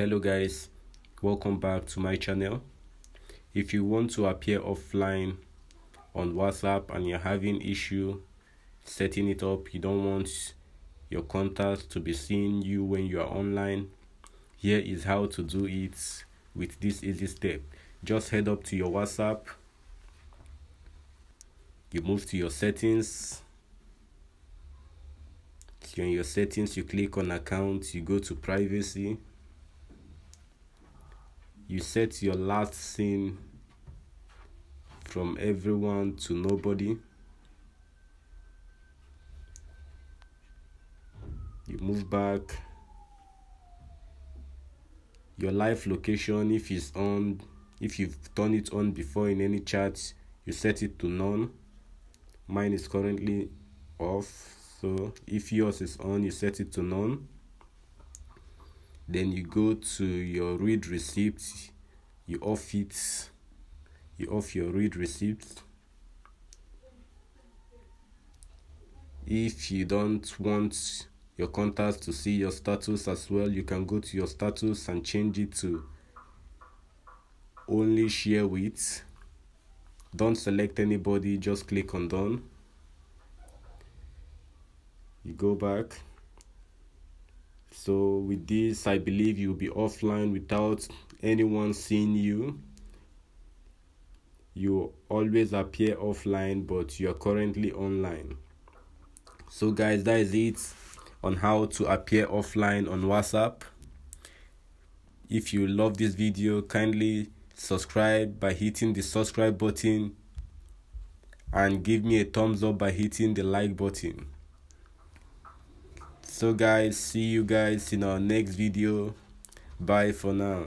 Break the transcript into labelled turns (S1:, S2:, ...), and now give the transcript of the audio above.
S1: hello guys. Welcome back to my channel. If you want to appear offline on whatsapp and you're having issue setting it up you don't want your contacts to be seeing you when you are online here is how to do it with this easy step. Just head up to your whatsapp. You move to your settings. So in your settings you click on account. You go to privacy you set your last seen from everyone to nobody. You move back. Your live location if it's on if you've turned it on before in any chat you set it to none. Mine is currently off. So if yours is on you set it to none then you go to your read receipt you off it. You off your read receipt if you don't want your contacts to see your status as well you can go to your status and change it to only share with. Don't select anybody just click on done. You go back so with this i believe you'll be offline without anyone seeing you. You always appear offline but you are currently online. So guys that is it on how to appear offline on whatsapp. If you love this video kindly subscribe by hitting the subscribe button and give me a thumbs up by hitting the like button so guys see you guys in our next video. Bye for now